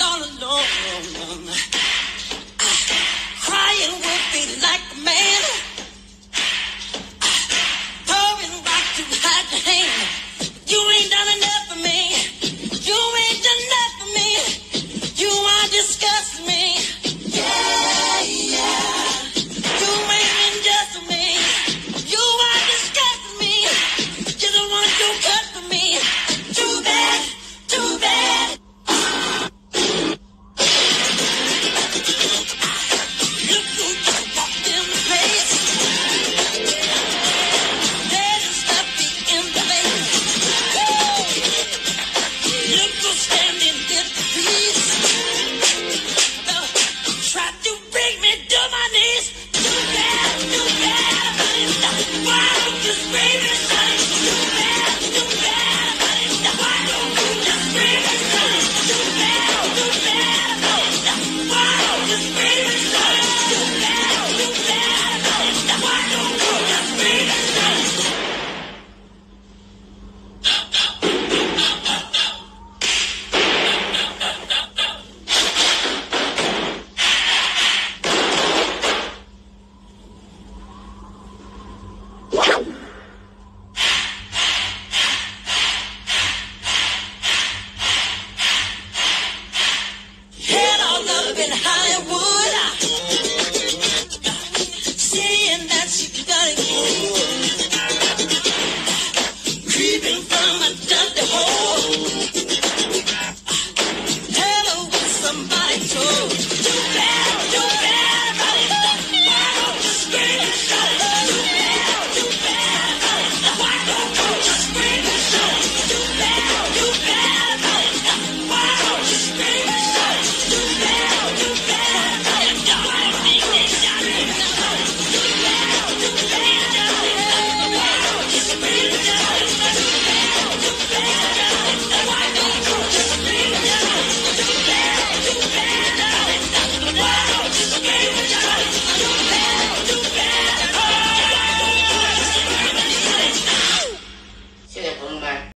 all alone. been high.